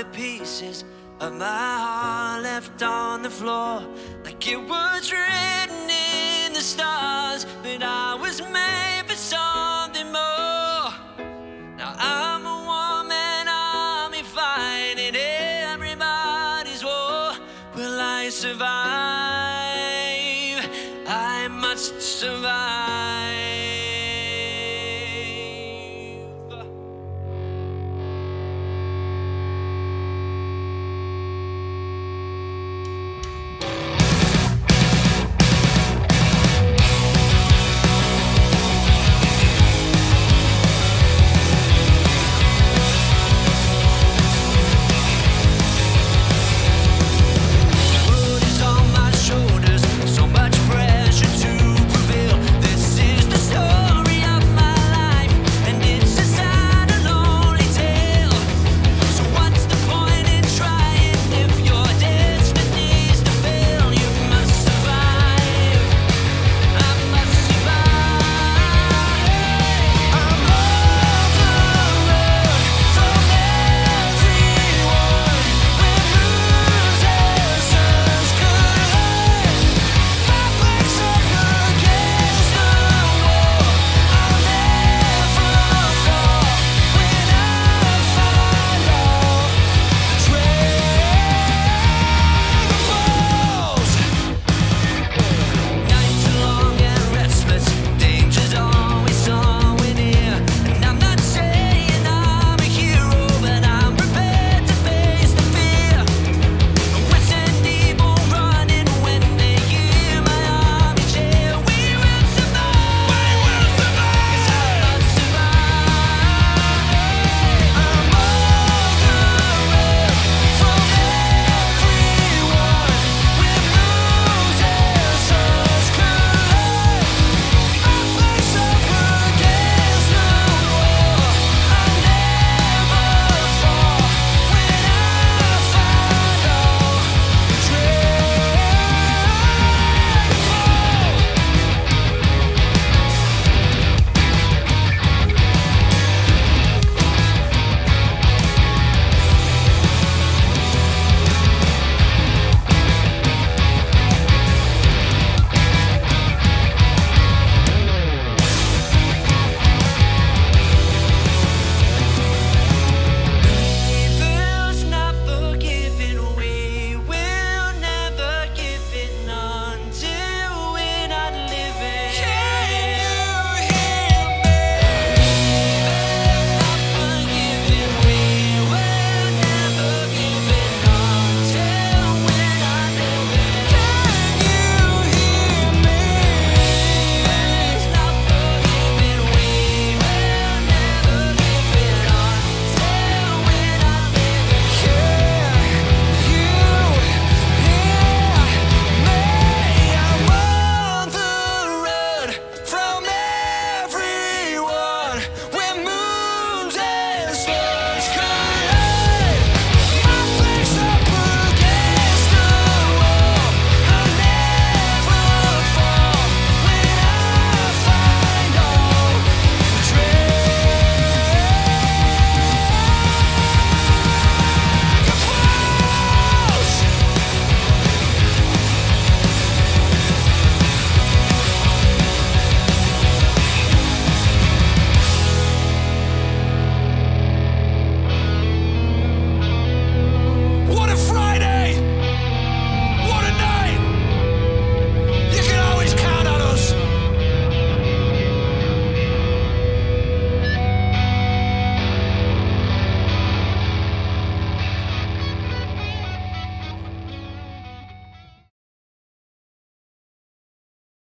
the pieces of my heart left on the floor like it was written in the stars But I was made for something more. Now I'm a woman, I'm fighting everybody's war. Will I survive? I must survive.